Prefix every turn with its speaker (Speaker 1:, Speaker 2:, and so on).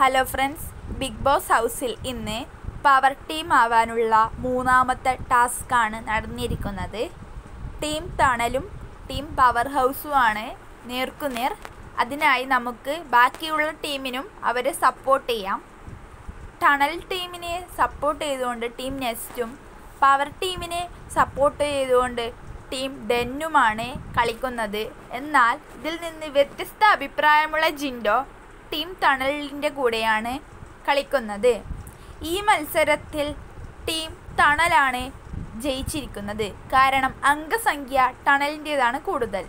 Speaker 1: Hello friends big boss ഹൗസിൽ ഇന്ന് power team ആവാനുള്ള മൂന്നാമത്തെ ടാസ്ക്കാണ് നടന്നിരിക്കുന്നത്. ടീം തണലും ടീം പവർ ഹൗസുമാണ് നേർക്കുനേർ. അതിനായി നമുക്ക് ബാക്കിയുള്ള ടീമിനും അവരെ സപ്പോർട്ട് ചെയ്യാം. ടണൽ ടീമിനെ സപ്പോർട്ട് ചെയ്തുകൊണ്ട് ടീം നെസ്റ്റും പവർ ടീമിനെ സപ്പോർട്ട് ചെയ്തുകൊണ്ട് ടീം ഡെന്നുമാണ് കളിക്കുന്നത്. എന്നാൽ ഇതിൽ നിന്ന് വ്യത്യസ്ത അഭിപ്രായമുള്ള ജിൻഡോ ടീം തണലിന്റെ കൂടെയാണ് കളിക്കുന്നത്. ഈ മത്സരത്തിൽ ടീം തണലാണ് ജയിച്ചിരിക്കുന്നത്. കാരണം അംഗസംഖ്യ ടണലിന്റേതാണ് കൂടുതൽ.